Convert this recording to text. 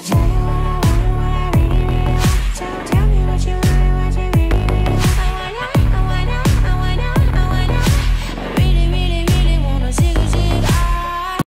Georgia.